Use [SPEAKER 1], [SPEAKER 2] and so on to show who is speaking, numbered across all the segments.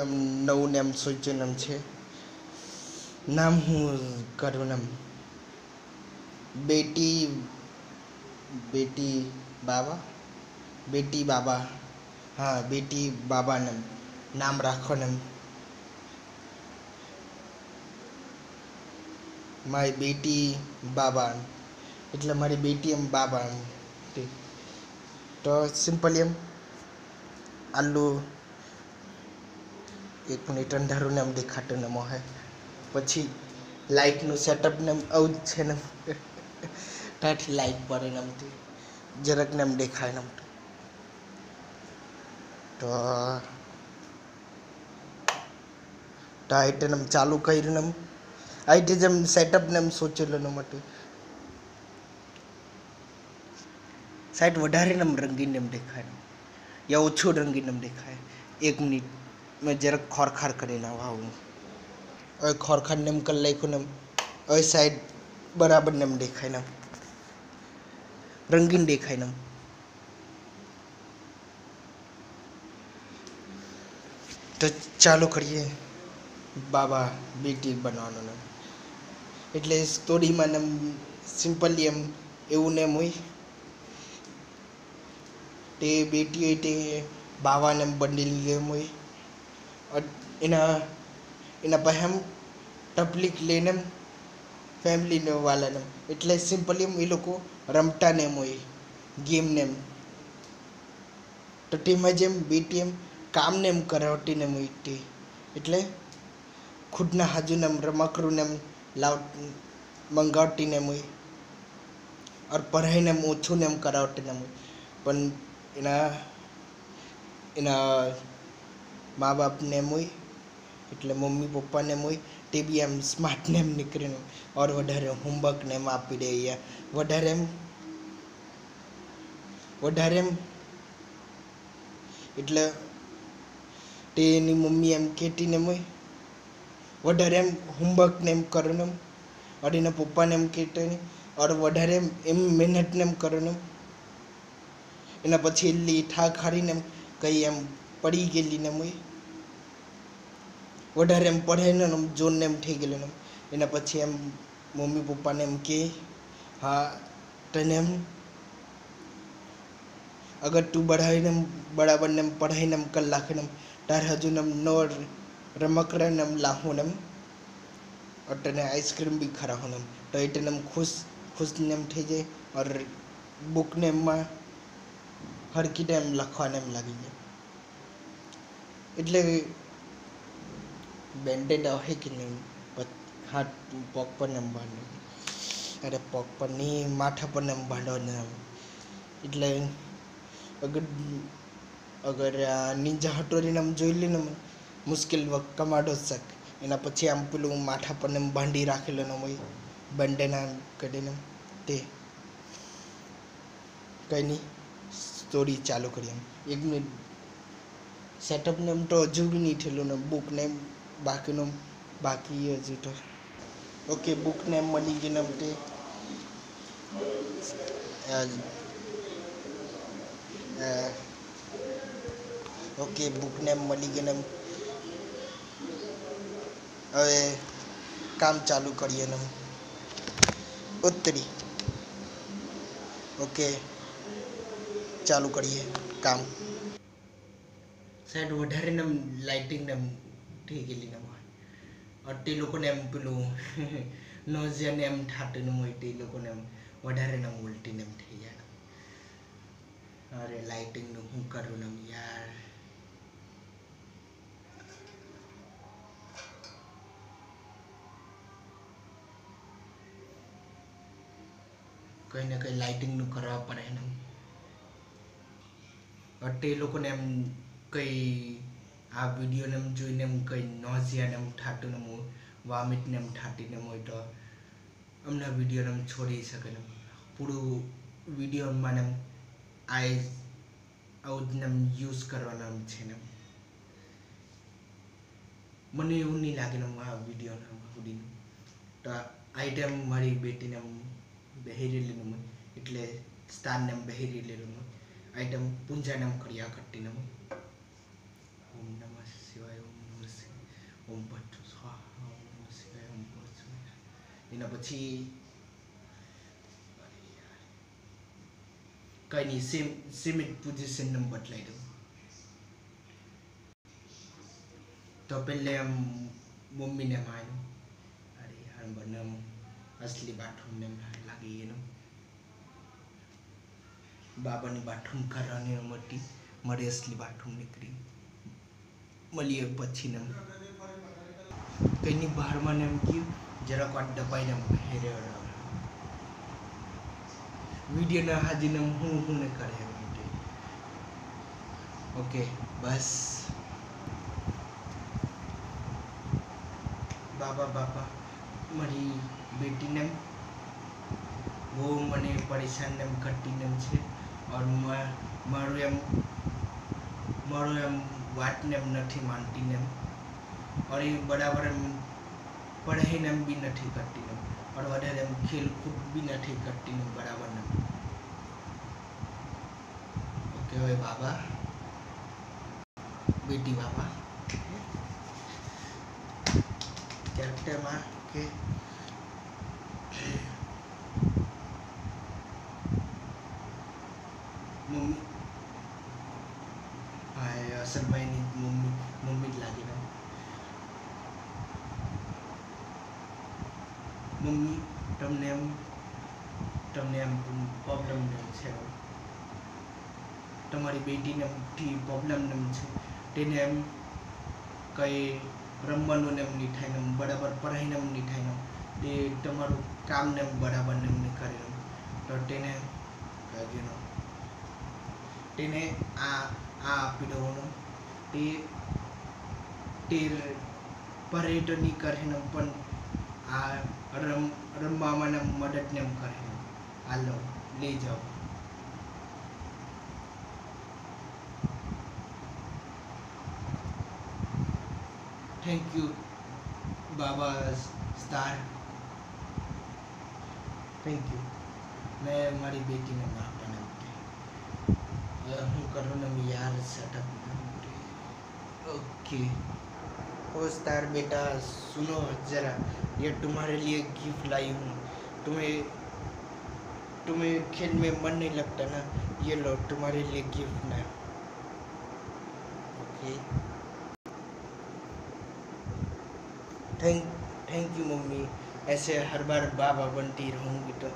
[SPEAKER 1] એમ નવું નામ સૂચનમ છે. નામ હું કરું નામ બેટી બેટી બાબા? બેટી બાબા. હા, બેટી બાબા નામ નામ રાખો નામ મારી બેટી બાબા એટલે મારી બેટી એમ બાબા તો સિમ્પલ એમ. આલું એક મિનિટ અંધારું એમ દેખાતું ને મોહે. પછી લાઇટનું સેટઅપ ને આવું જ છે ને ત્યાંથી લાઇટ પડે ને આમથી. જરાક ને એમ દેખાય ને આમ તો આ ને એમ ચાલુ કર્યું ને આમ. આઈટી જેમ સેટઅપ ને એમ સોચેલું ને માટે. સાઈડ વધારે ને એમ રંગીન એમ દેખાય એમ યા ઓછું રંગીન એમ દેખાય. એક મિનિટ. મેં જરાક ખોરખાર કરીને આવું હવે ખોરખાર ને એમ કરી નાખ્યું ને એમ હવે સાઈડ બરાબર ને એમ દેખાય ને એમ. રંગીન દેખાય ને એમ. તો ચાલુ કરીએ બાબા બેટી બનવાનું ને એટલે સ્ટોરીમાં ને એમ સિમ્પલી એમ એવું ને એમ હોય તે બેટી હોય તે બાવાને એમ બનેલી એમ હોય અ- એના એના બહેમ ટપલીક લઈને ફેમિલીને વાળાને એટલે સિમ્પલી એ લોકો રમતા નેમ હોય ગેમ નેમ તો ટીમમાં જેમ બીટીએમ કામ નેમ કરાવતી નેમ હોય તે એટલે ખુદના હાજુ નેમ રમકડું નેમ લાવ મંગાવતી નેમ હોય ઓર પઢાઈ નેમ ઓછું નેમ કરાવતી નેમ હોય પણ એના એના મા બાપને મુય એટલે મમ્મી પપ્પાને મુય તે બી આમ સ્માર્ટ નેમ નીકળીને ઓર વધારે હોમવર્ક નેમ આપી દે અહીંયા. વધારે એમ વધારે એમ, એટલે તે એની મમ્મી એમ કહેતીને મુય વધારે એમ હોમવર્ક ને એમ કરો ને અને એના પપ્પાને એમ કહેતો ને ઓર વધારે એમ મહેનત ને એમ કરો ને એના પછી એટલી થાક હારીને એમ કંઈ એમ પડી ગયેલી ને એમ હોય વધારે એમ પઢાઈને એમ જોરને એમ થઈ ગયેલું ને એમ એના પછી એમ મમ્મી પપ્પાને એમ કે હા તને એમ અગર તું બઢાવીને એમ બરાબરને એમ પઢાઈને એમ કલાક ને એમ તારે હજુ ને એમ નો રમકડા ને એમ લાવું ને એમ और તને આઈસ્ક્રીમ બી ખરાવું ને એમ તો એ તને એમ ખુશ ખુશ ને એમ થઈ જાય और બુકને એમાં હરકી ટાઈમ લખવાને એમ લાગી જાય એટલે બેન્ડેડ આવે કે નહીં? હાથ પગ પર ને બાંધો અરે, પગ પર નહીં, માથા પર ને બાંધો ને એટલે અગર અગર નીંજા હટોરીને આમ જોઈ લે ને મુશ્કેલ વખત કમાડો શક. એના પછી આમ પેલું માથા પર એમ બાંધી રાખેલો ને હોય બંડેના કરીને તે. કંઈ નહીં સ્ટોરી ચાલુ કરી એમ. એક મિનિટ સેટઅપ ને એમ તો હજુ બી નહીં થયેલું ને બુક ને એમ બાકીનું બાકી હજુ તો ઓકે બુક ને એમ મળી ગઈ ને એમ તે આ, આ, ઓકે બુક ને એમ મળી ગઈ ને એમ હવે કામ ચાલુ કરીએ ને એમ. ઉતરી ઓકે ચાલુ કરીએ કામ સાહેબ, વધારે ને લાઇટિંગને એમ થઈ ગયેલી ને મારે તે લોકોને એમ પેલું નોઝિયાને એમ થતું હોય, તે લોકોને એમ વધારે ને ઉલટીને એમ થઈ જાય. અરે લાઇટિંગનું હું કરું ને યાર. કંઈ ને કંઈ લાઇટિંગનું કરવા પડે ને તે લોકોને એમ કંઈ આ વિડીયોને એમ જોઈને એમ કંઈ નોઝિયાને એમ થાતું ને હોય વામિટને એમ થાતીને હોય તો અમને વિડીયોને એમ છોડી શકે ને પૂરું વિડીયોમાં ને એમ આઈ આવું જ એમ યુઝ કરવાના છે ને મને એવું નહીં લાગે ને આ વિડીયોને સુધીનું તો આ ટાઈમ મારી બેટીને બહેરી ને એટલે સ્થાનને બહેરી લીધું આઈટમ પૂંજાને કર્યા કરતી ओम नमः ओम ओम भट्टु स्वाहा ओम शिवाय ओम पोजिसन मम्मी अरे असली बाथरूम नेम लागि बाबा ने कराने मटी मरे असली बाथरूम निकली મળીએ પછી ને કંઈની બહારમાં ને એમ ગયું જરાક વાર દબાઈને એમ હેરે વિડીયોના હાજીને હું હું ને કરે એમ માટે ઓકે બસ બાબા બાબા મારી બેટીને એમ બહુ મને પરેશાન એમ કરતી એમ છે ઓર મા- મારું એમ મારું એમ વાતને એમ નથી માનતી ને એમ ઓર એ બરાબર એમ પઢાઈને એમ બી નથી કરતી ને ઓર વધારે એમ ખેલકૂદ બી નથી કરતી ને બરાબર ને ઓકે હવે બાબા બેટી બાબા કેરેક્ટરમાં કે બેટીને એમથી પ્રોબ્લેમ એમ છે. તેને એમ કંઈ રમવાનું ને એમ નહીં થાય ને બરાબર પઢાઈને એમ નહીં થાય ને તે તમારું કામ ને એમ બરાબર ને એમ નહીં કરે. તો તેને કાઢીને તેને આ આ આપી દેવાનું. તે તે પર્યટની કરે ને પણ આ રમ, રમવામાં મદદ ને એમ કરે હાલો, લઈ જાઓ. थैंक यू बाबा स्टार थैंक यू मैं हमारी बेटी ने माँ बना हूँ करो ना यार सेटअप ओके। ओ, स्टार बेटा, सुनो जरा। ये तुम्हारे लिए गिफ्ट लाई हूँ। तुम्हें तुम्हें खेल में मन नहीं लगता ना? ये लो, तुम्हारे लिए गिफ्ट ना। Okay. Thank thank you mummy. ऐसे हर बार बाबा बनती रहूँगी तो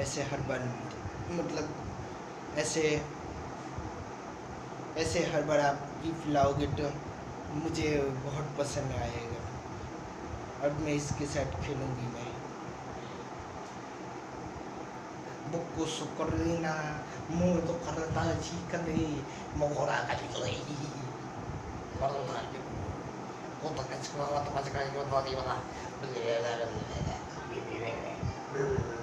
[SPEAKER 1] ऐसे हर बार मतलब ऐसे ऐसे हर बार आप गिफ्ट लाओगे तो मुझे बहुत पसंद आएगा। अब मैं इसके साथ खेलूँगी मैं। mu itu karena jika di menggunakan itu ini kalau tadi こんだけちくまはたまじかいに言な。ブルーブルー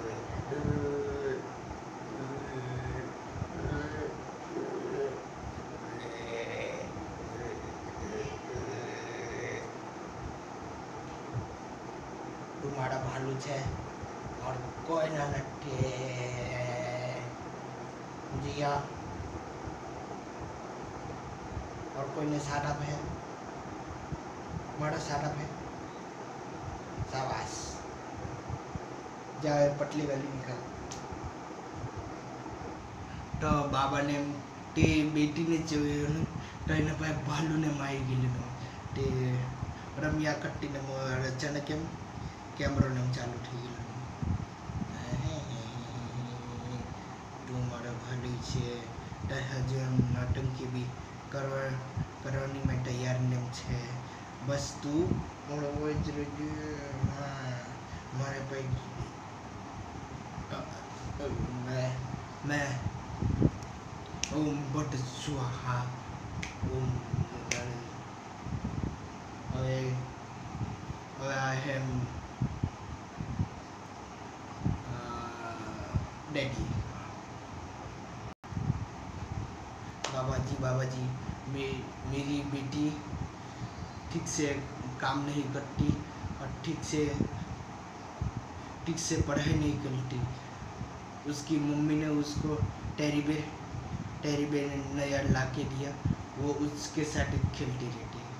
[SPEAKER 1] બાબાને તે બેટીને જોયું તો એને ભાઈ ભાલુને મારી ગયેલું તે રમ્યા કટ્ટીને અચાનક એમ કેમેરાને ચાલુ થઈ ગયેલું તું મારા ભાલી છે. તારે હજુ એમ નોટંકી બી કરવા, કરવાની મેં તૈયાર ને છે. બસ તું મળવો જ રહેજે. હા, મારે ભાઈ મેં મેં ओम बट सुहा ओम अरे अरे आई हैम डैडी बाबा जी बाबा जी मे, मेरी बेटी ठीक से काम नहीं करती और ठीक से ठीक से पढ़ाई नहीं करती। उसकी मम्मी ने उसको टेरी टेरी बेर नया ला के दिया, वो उसके साथ खेलती रहती है।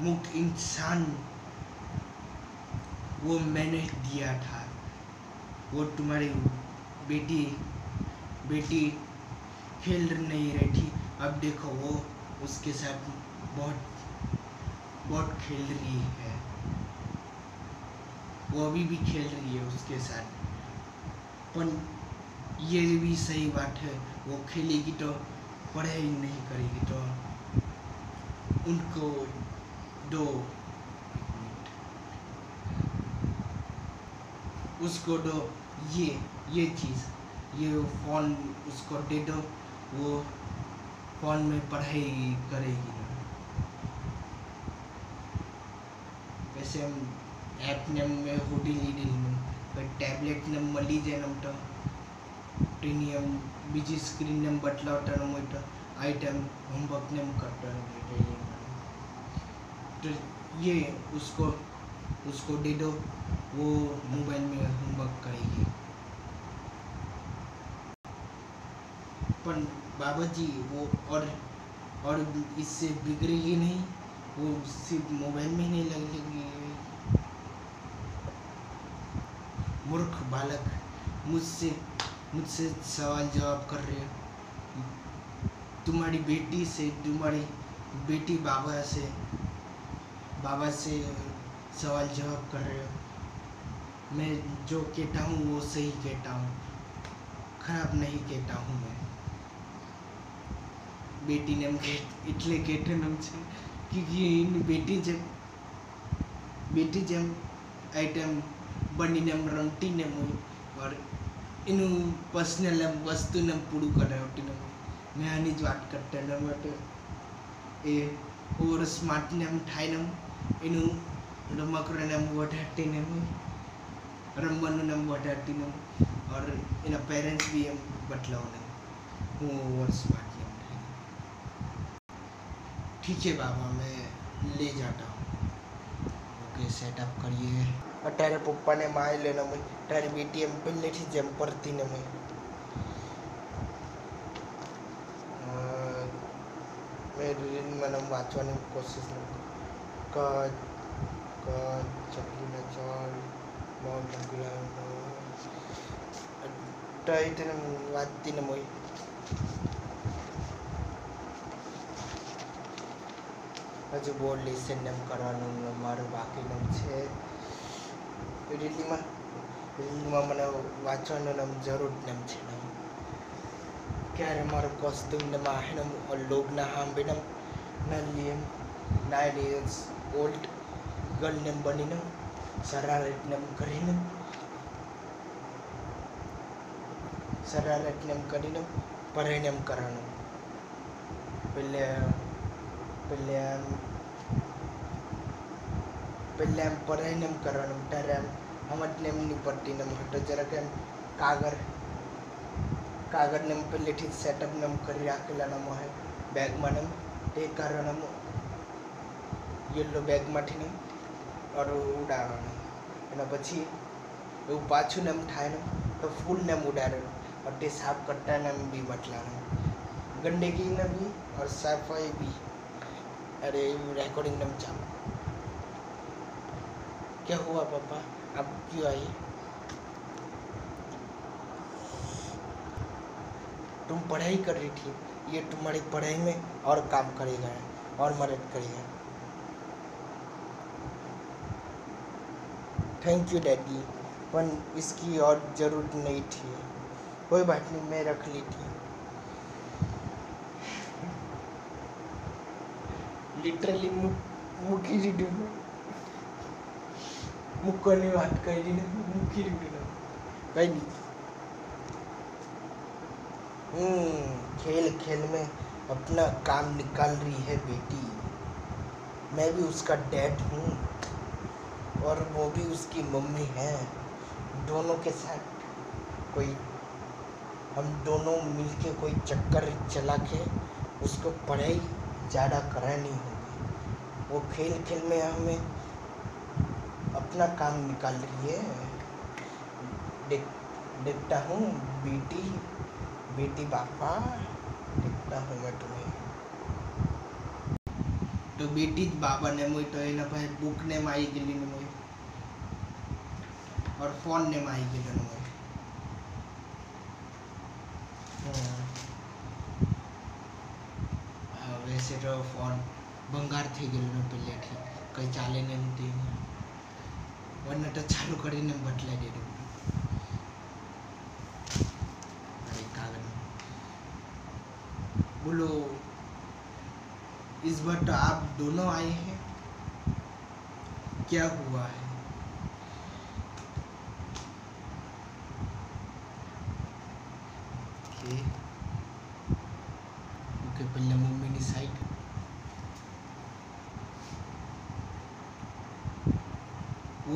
[SPEAKER 1] बक इंसान, वो मैंने दिया था, वो तुम्हारी बेटी बेटी खेल नहीं रही थी। अब देखो वो उसके साथ बहुत बहुत खेल रही है। वो अभी भी खेल रही है उसके साथ। पर ये भी सही बात है, वो खेलेगी तो पढ़ाई नहीं करेगी तो उनको दो उसको दो ये ये चीज़, ये फ़ोन उसको दे दो वो फ़ोन में पढ़ाई करेगी वैसे हम ऐप नेम में होटल ही नहीं हूँ, पर टैबलेट नम मली जाए नम प्रीमियम बिज़ी स्क्रीन नम बटला उठा नम इट आइटम होमवर्क नम करता तो ये उसको उसको दे दो वो मोबाइल में होमवर्क करेगी। पर बाबा जी वो और और इससे बिगड़ेगी नहीं, वो सिर्फ़ मोबाइल में ही नहीं लगेगी। मूर्ख बालक, मुझसे मुझसे सवाल जवाब कर रहे हो। तुम्हारी बेटी से, तुम्हारी बेटी बाबा से बाबा से सवाल जवाब कर रहे हो। मैं जो कहता हूँ, वो सही कहता हूँ। खराब नहीं कहता हूँ मैं। बेटी नेम એટલે કેટરીન નામ છે. કે એની બેટી જેમ બેટી જેમ આઈટમ બનીને એમ રમટીને નેમ હોય એનું પર્સનલ એમ વસ્તુ નેમ પૂરું કરાવટી નેમ મેં આની જ વાત કરતા એના માટે. એ ઓવર સ્માર્ટ નેમ થાય નેમ એનું રમકડું નેમ વધારતી નેમ રમવાનું નેમ વધારતી ઓર એના પેરેન્ટ્સ બી એમ બદલાવને હું ઓર સ્માર્ટ ठीक है बाबा मैं ले जाता हूँ ઓકે સેટઅપ કરીએ અત્યારે પપ્પાને માય લેને મેં તારી બેટી એમ પહેલેથી જેમ પડતી ને મેં મેં મને વાંચવાની કોશિશ નથી કચ્છ કચ્છ ચકલીના ચાલ માઉન્ટ ટાઈટ વાંચતી ને મોઈ હજુ બોર્ડ લિસન એમ કરવાનું મારું બાકીનું છે. રીલીમાં રીલીમાં મને વાંચવાનું નામ જરૂર નેમ છે નામ. ક્યારે મારું કોસ્ટ્યુમ ને માહેનમ લોગના હાંબીનમ નલ્લીએમ nine years old girl name બનીને શરારત નેમ કરીને શરારત નેમ કરીને પરિણામ કરવાનું. પેલે પેલે આમ પેલે આમ પરાઈને એમ કરવાનું ત્યારે આમ સમજને એમ નહીં પડતી ને હતો જરાક એમ કાગળ કાગળને એમ પહેલેથી સેટઅપને એમ કરી રાખેલા નમ હોય બેગમાં ને તે કારણે યલો બેગમાંથી ને ઓર ઉડાડવાનું એના પછી એવું પાછું ને એમ થાય ને તો ફૂલને એમ ઉડાડવાનું और તે સાફ करता ને એમ भी बतलाना गंदगी ने भी और सफाई भी अरे रिकॉर्डिंग नम चालू। क्या हुआ पापा? अब क्यों आई? तुम पढ़ाई कर रही थी। ये तुम्हारी पढ़ाई में और काम करेगा और मदद करेगा। थैंक यू डैडी पर इसकी और ज़रूरत नहीं थी। कोई बात नहीं, मैं रख ली थी। લિટરલી મૂકી દીધું મૂકવાની વાત કરીને મૂકી દીધું કઈ નહીં हम्म खेल खेल में अपना काम निकाल रही है बेटी मैं भी उसका डैड हूँ और वो भी उसकी मम्मी है दोनों के साथ कोई हम दोनों मिलके कोई चक्कर चला के उसको पढ़ाई ज़्यादा करानी होगी वो खेल खेल में हमें अपना काम निकाल रही है। देख, देखता हूँ, बेटी बेटी बापा देखता हूँ मैं तुम्हें। तो बेटी बाबा ने मुझे तो एना भाई बुक ने माई गेली ने मुझे। और फ़ोन ने माई ફોન ભંગાર થઈ ગયેલો પહેલેથી કંઈ ચાલે ને એમ તે વન તો ચાલુ કરીને બદલાઈ દીધું अरे कागज बोलो इस बार तो आप दोनों आए हैं क्या हुआ है ओके ओके पहले मम्मी ની સાઈડ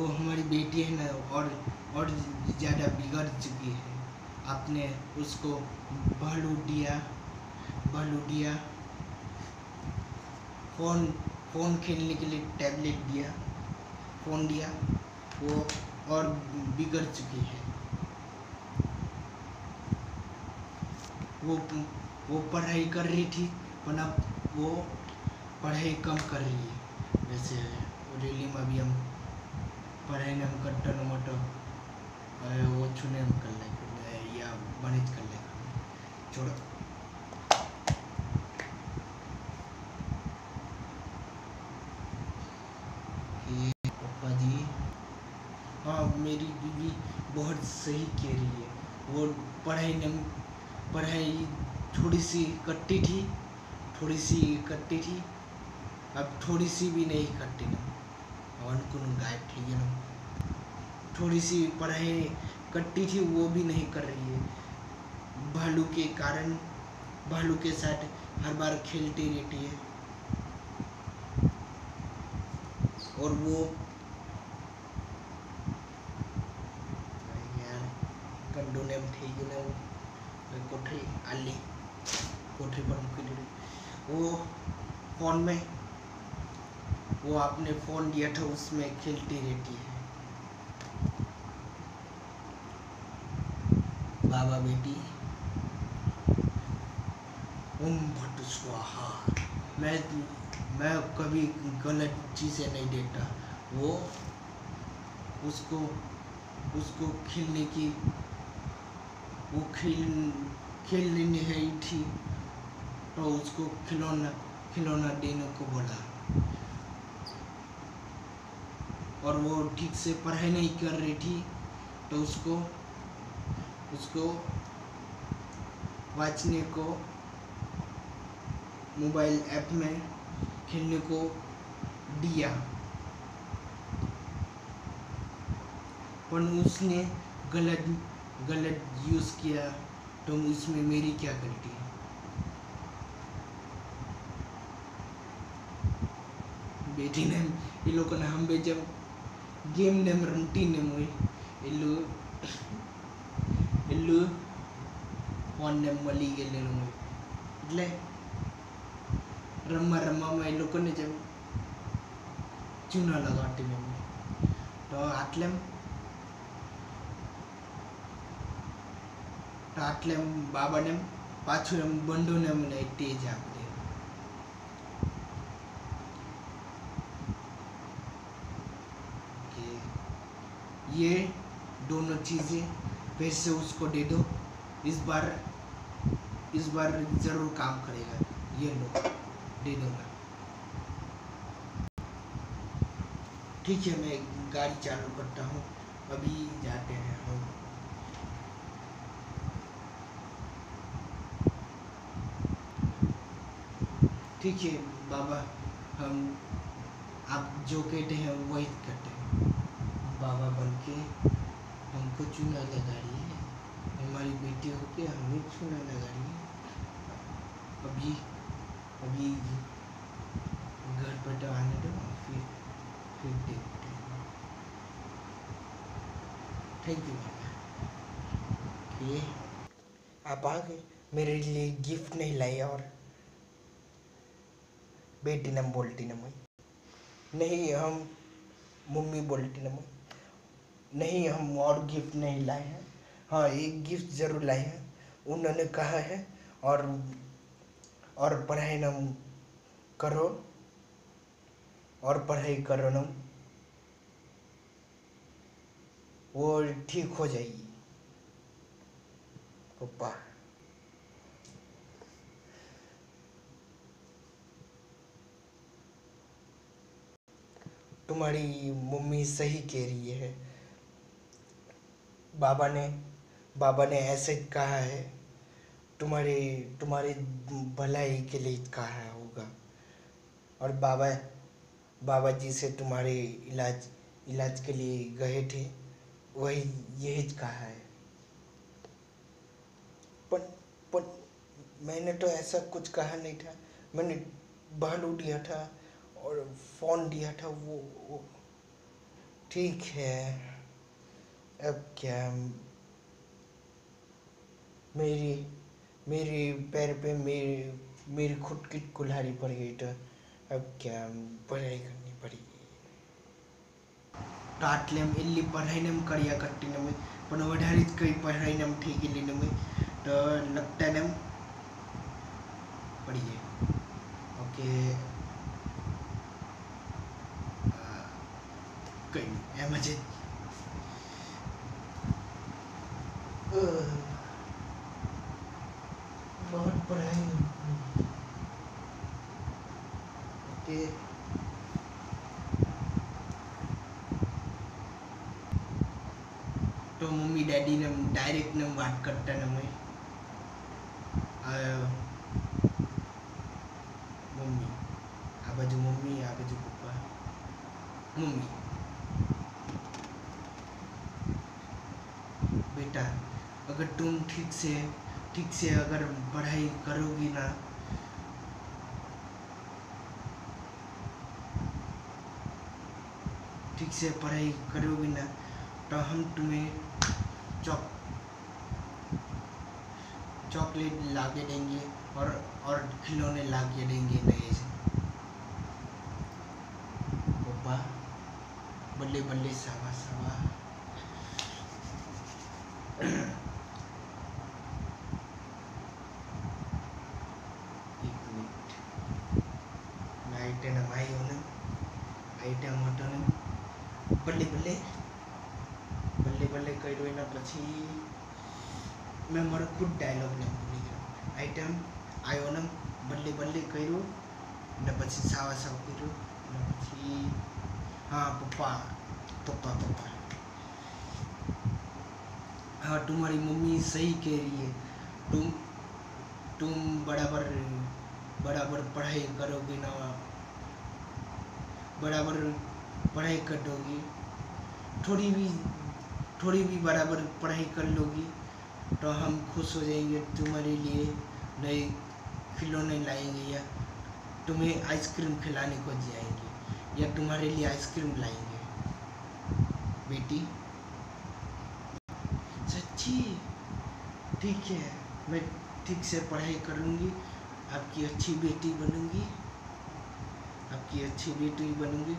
[SPEAKER 1] वो हमारी बेटी है ना, और और ज़्यादा बिगड़ चुकी है। आपने उसको बहलू दिया बहलू दिया, फ़ोन फ़ोन खेलने के लिए टैबलेट दिया, फ़ोन दिया, वो और बिगड़ चुकी है। वो वो पढ़ाई कर रही थी, पर अब वो पढ़ाई कम कर रही है। वैसे रेली में भी हम पढ़ाई हम कट्टो न मोटो। वो छूने हम कर ले या मैनेज कर ले। छोड़ो। पप्पा जी। हाँ मेरी दीदी बहुत सही कह रही है। वो पढ़ाई नम पढ़ाई थोड़ी सी कट्टी थी थोड़ी सी कट्टी थी। अब थोड़ी सी भी नहीं कट्टी ना। ठीक है ना थोड़ी सी पढ़ाई कट्टी थी, वो भी नहीं कर रही है। भालू के कारण, भालू के साथ हर बार खेलती रहती है। और वो यार कंडो ने ठीक है ना कोठरी, आली, कोठरी पर मुक्की दे वो फ़ोन में वो आपने फ़ोन दिया था, उसमें खेलती रहती है। बाबा बेटी ओम भट्ट स्वाहा, मैं मैं कभी गलत चीज़ें नहीं देता वो उसको उसको खेलने की, वो खेल, खेलने नहीं थी तो उसको खिलौना खिलौना देने को बोला। और वो ठीक से पढ़ाई नहीं कर रही थी तो उसको उसको वाचने को, मोबाइल ऐप में खेलने को दिया। पर उसने गलत गलत यूज़ किया तो उसमें मेरी क्या गलती है? बेटी ने, ये लोगों ने हम भी जब એમ રમતી ને હોય એટલું એટલું ફોન ને મળી ગયેલું હોય એટલે રમવા રમવામાં એ લોકોને જેમ ચૂના લગાવતી ને હોય તો આટલે તો આટલે બાબાને પાછું એમ બંડોને મને તેજ આપી દે ये दोनों चीज़ें फिर से उसको दे दो। इस बार इस बार ज़रूर काम करेगा। ये लो, दे दूँगा। ठीक है, मैं गाड़ी चालू करता हूँ। अभी जाते हैं हम। ठीक है, बाबा, हम आप जो कहते हैं वही करते हैं। बाबा बन के हमको चूना लगा रही है। हमारी बेटी हो के हमें चूना लगा रही है। अभी अभी घर पर तो आने दो, फिर फिर देखते हैं। थैंक यू ये, आप आ गए। मेरे लिए गिफ्ट नहीं लाए और बेटी ने बोलती ने मुझे नहीं, हम मम्मी बोलती ना नहीं, हम और गिफ्ट नहीं लाए हैं। हाँ एक गिफ्ट ज़रूर लाए हैं। उन्होंने कहा है, और और पढ़ाई ना करो, और पढ़ाई करो ना। वो ठीक हो जाएगी। पप्पा। तुम्हारी मम्मी सही कह रही है। बाबा ने बाबा ने ऐसे कहा है तुम्हारे तुम्हारे भलाई के लिए कहा होगा। और बाबा बाबा जी से तुम्हारे इलाज इलाज के लिए गए थे वही यही कहा है। पर पर मैंने तो ऐसा कुछ कहा नहीं था। मैंने भालू दिया था और फ़ोन दिया था वो, वो ठीक है। अब क्या मेरी मेरे पैर पे मेरी मेरी खुद की कुल्हाड़ी पड़ गई तो अब क्या पढ़ाई करनी पड़ेगी આટલે એટલી પઢાઈને એમ કર્યા કરતી ને પણ વધારે જ કંઈ પઢાઈને એમ થઈ ગયેલી ને તો લગતા ને એમ પડી જાય ઓકે કંઈ નહીં એમ જ बहुत पढ़ाई ओके તો મમ્મી ડેડીને ડાયરેક્ટ ને વાત કરતા ને મેં से ठीक से अगर पढ़ाई करोगी ना। ठीक से पढ़ाई करोगी ना तो हम तुम्हें चॉक, चॉकलेट ला के देंगे और और खिलौने ला के देंगे नए से। पापा बल्ले बल्ले सावा सावा નાઇટે નમાયો ને આઈટમ હતો ને બલ્લે બલ્લે બલ્લે બલ્લે કર્યો એના પછી મેં મારો ખુદ ડાયલોગને ભૂલી ગયો આઈટમ આવ્યો ને બલ્લે બલ્લે કર્યું ને પછી સાવા સાવ કર્યું ને પછી હા પપ્પા પપ્પા પપ્પા हाँ तुम्हारी मम्मी सही कह रही है तुम तुम बराबर बराबर पढ़ाई करोगे ना बराबर पढ़ाई करोगी थोड़ी भी थोड़ी भी बराबर पढ़ाई कर लोगी तो हम खुश हो जाएँगे तुम्हारे लिए नए खिलौने लाएँगे या तुम्हें आइसक्रीम खिलाने को जाएँगे या तुम्हारे लिए आइसक्रीम लाएँगे। बेटी? सच्ची? ठीक है, मैं ठीक से पढ़ाई करूँगी आपकी अच्छी बेटी बनूँगी। आपकी अच्छी बेटी बनूँगी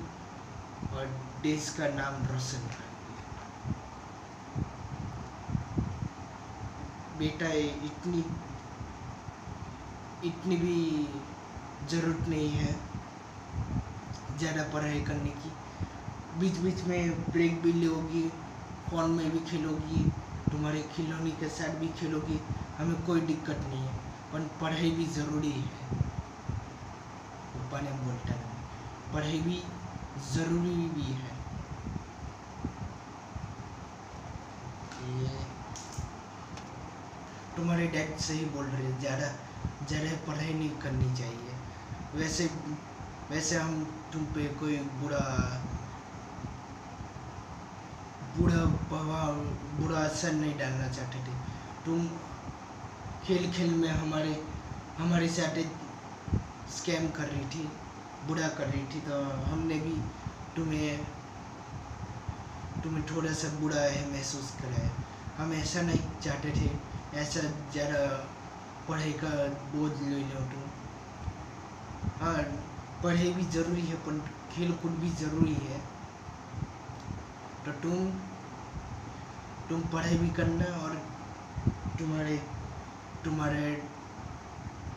[SPEAKER 1] और देश का नाम रोशन करूँगी। बेटा इतनी इतनी भी ज़रूरत नहीं है ज़्यादा पढ़ाई करने की। बीच बीच में ब्रेक भी लोगी फ़ोन में भी खेलोगी, तुम्हारे खिलौने के साथ भी खेलोगी, हमें कोई दिक्कत नहीं है। पर पढ़ाई भी ज़रूरी है। पापा ने बोलता पढ़ाई ज़रूरी भी है। तुम्हारे डैड सही बोल रहे ज़्यादा ज़्यादा पढ़ाई नहीं करनी चाहिए। वैसे वैसे हम तुम पे कोई बुरा बुरा प्रभाव, बुरा असर नहीं डालना चाहते थे। तुम खेल खेल में हमारे हमारे साथ स्कैम कर रही थी। बुरा कर रही थी तो हमने भी तुम्हें तुम्हें थोड़ा सा बुरा है महसूस कराया हम ऐसा नहीं चाहते थे, ऐसा ज़्यादा पढ़ाई का बोझ ले लो तुम। हाँ पढ़ाई भी ज़रूरी है, पर खेल कूद भी ज़रूरी है। तो तुम तुम पढ़ाई भी करना और तुम्हारे तुम्हारे,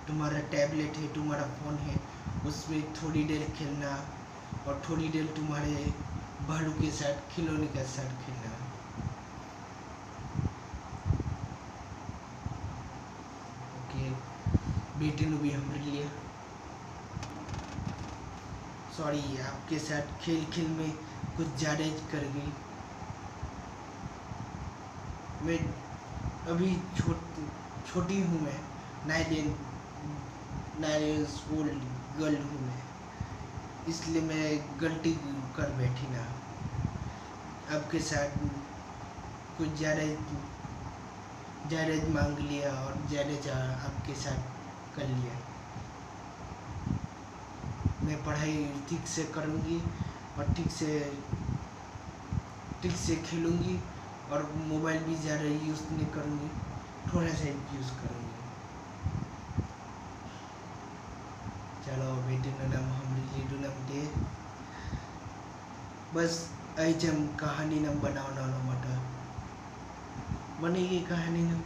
[SPEAKER 1] तुम्हारा टैबलेट है, तुम्हारा फ़ोन है उसमें थोड़ी देर खेलना और थोड़ी देर तुम्हारे भालू के साथ, खिलौने के साथ खेलना। ओके, बेटे ने भी हमारे लिए सॉरी आपके साथ खेल खेल में कुछ ज़्यादा कर गई। मैं अभी छोट, छोटी हूँ मैं नाइन नाइन स्कूल गर्ल हूँ मैं। इसलिए मैं गलती कर बैठी ना। आपके साथ कुछ ज़्यादा ज़्यादा मांग लिया और ज़्यादा आपके साथ कर लिया। मैं पढ़ाई ठीक से करूँगी और ठीक से ठीक से खेलूँगी और मोबाइल भी ज़्यादा यूज़ नहीं करूँगी, थोड़ा सा यूज़ करूँगी। ચાલો બેટીનું નામ સાંભળી લીધું નામ તે બસ એ જેમ કહાની નામ બનાવવાનો મોટો બની ગઈ કહાની નામ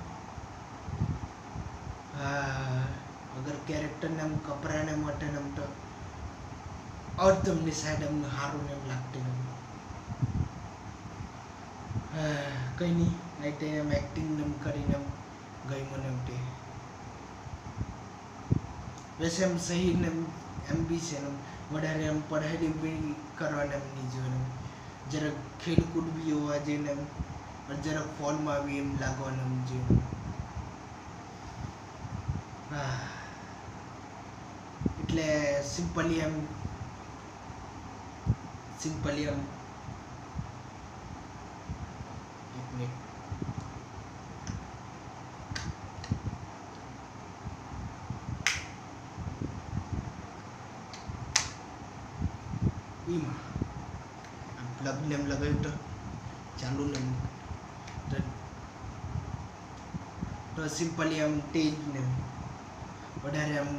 [SPEAKER 1] હા અગર કેરેક્ટર નામ કપરાને માટે નામ તો ઓર તમને સાઈડ આમ સારું નામ લાગતું નામ કંઈ નહીં લાઈક એમ એક્ટિંગ નામ કરીને ગઈ મને એમ તે વैसे એમ સહી ને એમ બી છે એમ વધારે એમ પઢાઈ બી કરવાને એમ નહીં જોઈએ એમ. જરાક ખેલકૂદ બી હોવા જોઈએ એમ. પણ જરાક ફોનમાં બી એમ લાગવાનું એમ જોઈએ એટલે સિમ્પલી એમ સિમ્પલી એમ એમાં પ્લગને એમ લગાવ્યું તો ચાલુ ને એમ તો- તો સિમ્પલી આમ તે જ ને વધારે આમ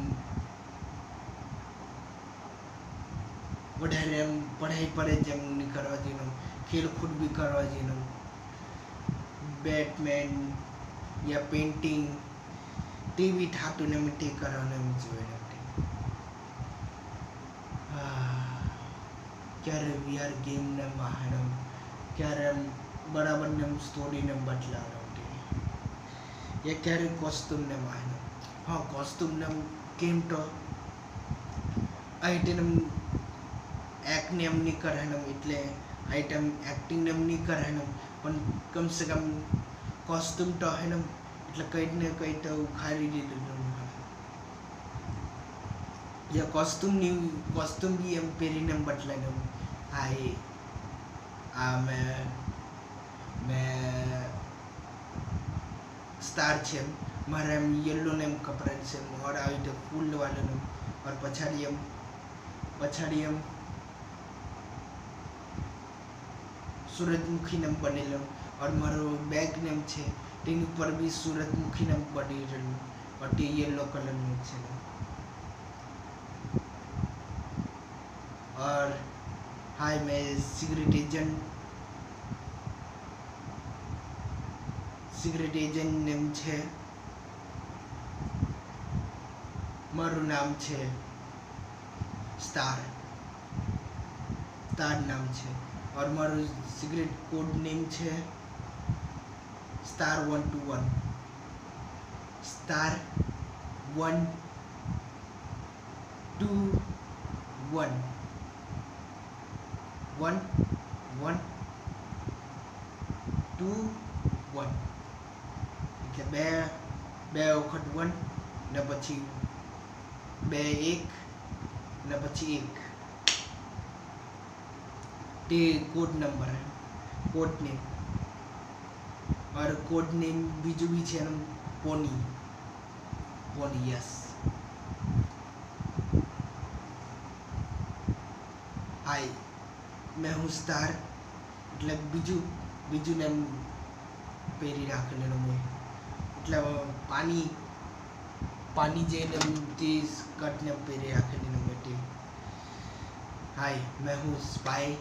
[SPEAKER 1] વધારે આમ પઢાઈ પર જ એમ નહીં કરવા જોઈએ ખેલકૂદ બી કરવા જોઈએ બેટમેન યા પેઇન્ટિંગ ટીવી થતું ને એમ તે કરવાનું એમ જોઈએ ક્યારે વીઆર ગેમને માણમ ક્યારે એમ બરાબર ને એમ સ્ટોરીને બદલાવ એ ક્યારે કોસ્ટ્યુમને માણમ હા કોસ્ટ્યુમને એમ કેમ તો? એક્ટ એક્ટને એમ નહીં કરાયનમ એટલે આઈટમ એક્ટિંગ એમ નહીં કરાયનમ પણ કમસે કમ કોસ્ટ્યુમ તો હેનમ એટલે કંઈક ને કંઈક તો ઉખાડી દીધું યા કોસ્ટ્યુમની કોસ્ટ્યુમ બી એમ પહેરીને એમ બદલાઈને એમ હા એ આ મેં મેં સ્ટાર છે એમ મારે એમ યલો ને એમ કપડાં છે એમ ઓર આવી રીતે ફૂલ વાળાનું ઓર પછાડી એમ પછાડી એમ સૂરજમુખી ને એમ બનેલો ઓર મારો બેગ ને એમ છે તેની ઉપર બી સૂરજમુખી ને એમ બની રહેલું ઓર તે યલો કલરનું છે और हाय मैं cigarette agent cigarette agent name છે મારું નામ છે સ્ટાર સ્ટાર નામ છે और મારું સિગરેટ કોડ નેમ છે star one two one star one two one one તે કોડ નંબર કોડ નેમ और कोड नेम બીજું બી છે એનું પોની પોની યસ હાય મેં હું સ્ટાર એટલે બીજું બીજું નેમ પહેરી રાખેલું મેં એટલે પાણી પાણી જે નેમ તે સ્કર્ટને પહેરી રાખેલી મેં તે हाय मैं हूँ स्पाई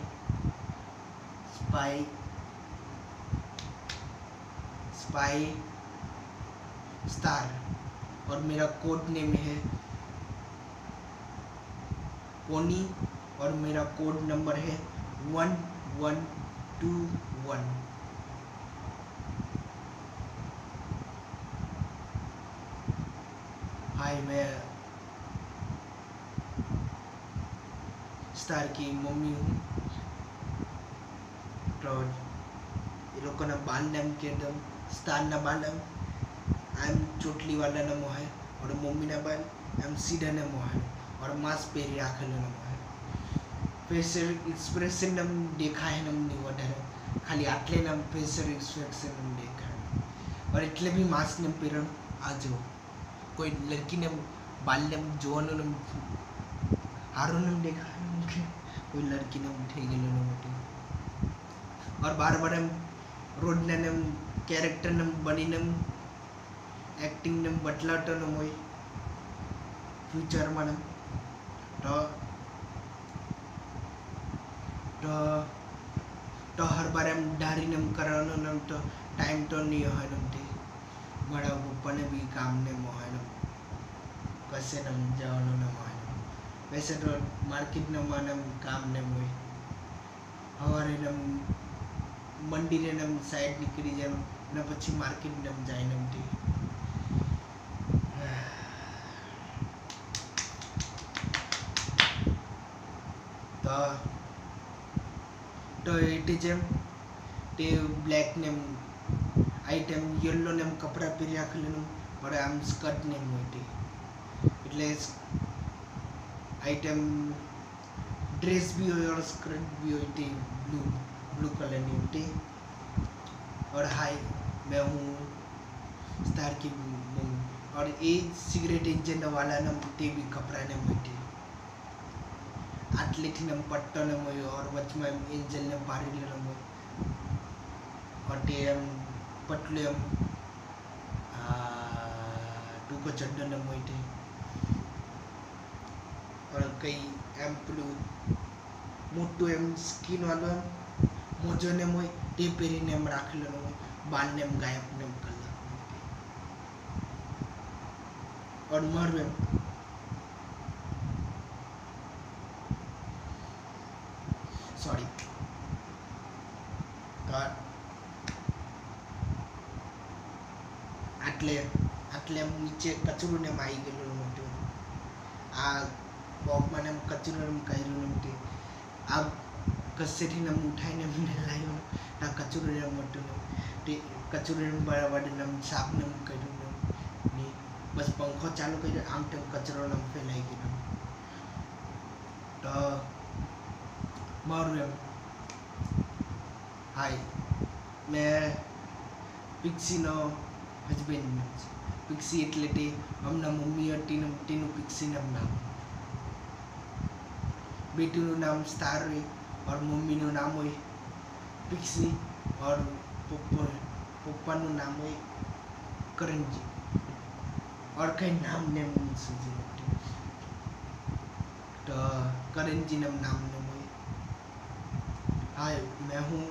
[SPEAKER 1] स्पाई स्पाई स्टार और मेरा कोड नेम है पोनी और मेरा कोड नंबर है one one two one hi मैं स्टार की मम्मी हूँ તો એ લોકોના બાલ નામ કે દમ સ્ટારના બાલ નામ આમ ચોટલીવાળાના મોહે और મમ્મીના બાલ આમ સીધાના મોહે और માસ્ક પહેરી રાખેલાના મોહે ફેશિયલ એક્સપ્રેશન નમ દેખાય નમની વધારે ખાલી આટલે નમ ફેશિયલ એક્સપ્રેશન નમ દેખાય और એટલે બી માસ્ક નમ પહેરણ આ જો કોઈ લડકીને બાલને જોવાનું નમ હારું નમ દેખાય નમ કોઈ લડકીને થઈ ગયેલું મોટી और बार बार हम रोड ने नम कैरेक्टर नम बनी नम एक्टिंग नम बटलाटो नम होई फ्यूचर में तो तो तो हर बार हम डारी नम करानो नम तो टाइम तो नहीं हो नम थे बड़ा पप्पा ने भी काम ने मोह नम कैसे नम जानो नम हो नम मंडी ने नम, साइड निकली जाए, ने पची मार्केट नम जाए नम टी तो तो ये टीजम टे black name, item yellow name कपड़ा पिरिया के लिए नम पर एम स्कर्ट नेम हुई थी इतने आइटम, ड्रेस भी हो और स्कर्ट भी हुई थी ब्लू। ब्लू कलर न्यूटी और हाय, मैं हूँ स्टार की मम्मी और ये सिगरेट इंजन वाला नम ते भी कपड़ा ने बैठे। आटलेथी नम पट्टो नम और वच में इंजन ने बारी नम और ते हम टू को टूको चड्डो नम थे और कई एम्पलू मुट्टू एम स्किन वाला મોજો ને હોય તે પહેરીને એમ રાખેલો હોય, બાલને એમ ગાયબને એમ કરી और મારું એમ. સોરી આટલે આટલે એમ નીચે કચરું ને આવી ગયેલું મોટું આ બોક્સમાં એમ કચરું એમ કર્યું એમ તે આ નમ ઉઠાઈને અમને લાવ્યો. ના કચરું ને મોટું તે કચરું બરાબર નમ સાફ નમ કર્યું નમ ને બસ પંખો ચાલુ કર્યો. આમ તેમ કચરો નમ ફેલાઈ ગયો. તો મારું એમ. હાય. મેં પિક્સીનો હસબેન્ડ પિક્સી એટલે તે હમણાં મમ્મી હતી તેનું પિક્સીનું નામ. બેટીનું નામ સ્ટાર હોય और મમ્મીનું નામ હોય પિક્સી और પપ્પા પપ્પાનું નામ હોય કરણજી और કઈ નામ ને सूझी નથી તો કરણજી નામ નામ ને હોય हाय मैं हूँ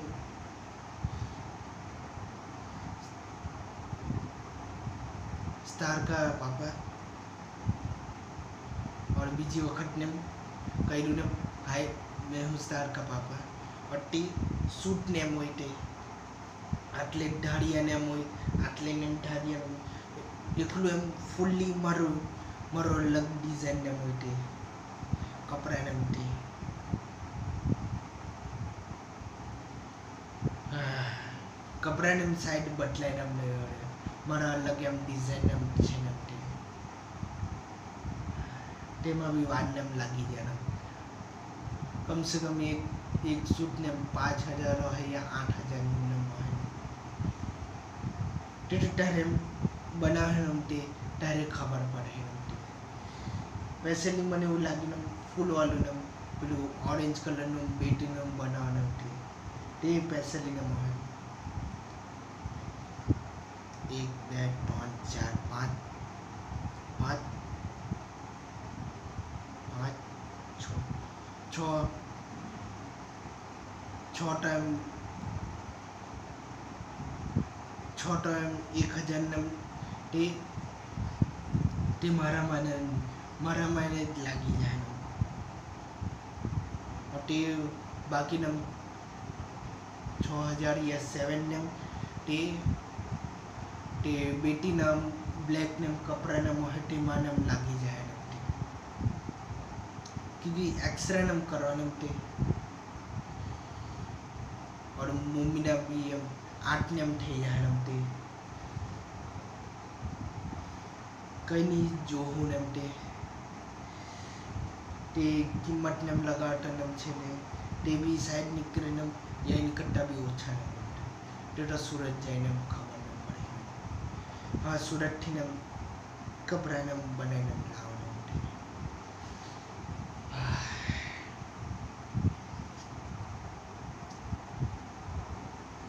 [SPEAKER 1] स्टार का पापा और બીજી વખત ને કર્યું ને હાય મેહુસદાર કપાપા પટ્ટી સૂટ ને હોય તે આટલે ઢાળિયા ને મોય આટલે ને ઢાળિયા એટલું એમ ફૂલ્લી મારું મારો અલગ ડિઝાઇન ને મોય તે કપડાને મૂકી કપડાને એમ સાઈડ બદલાઈને અમને મારા અલગ એમ ડિઝાઇન એમ છે ને તેમાં બી વાન એમ લાગી ગયા कम से कम एक एक सूट ने पाँच हज़ार है या आठ हज़ार डायरे बना है नमते डायरे खबर पड़े नमते वैसे नहीं मैंने वो लगी नम फूल वालू नम पेलू ऑरेंज कलर नम, बेटी नम बना नमते ते। पैसे लेना है। છ ટાઈમ એક હજારના તે તે મારામાં ને મારામાં ને જ લાગી જાય તે બાકીના છ હજાર યા સેવન ને તે તે બેટીના બ્લેક ને કપડાના મોહેટીમાં ને લાગી જાય ને તે क्योंकि एक्सरे नम करवाने ते और मम्मी ने भी એમ આઠ ને એમ થઈ જાય એમ તે કઈ નહીં જોવું ને એમ તે તે કિંમત ને એમ લગાવતા ને એમ છે ને તે બી સાઈડ નીકળે ને યા એની કરતાં બી ઓછા ને એમ તે તો સુરત જઈને એમ ખબર ન પડે હા સુરતથી ને એમ કપડાને એમ બનાવીને એમ લાવવાનું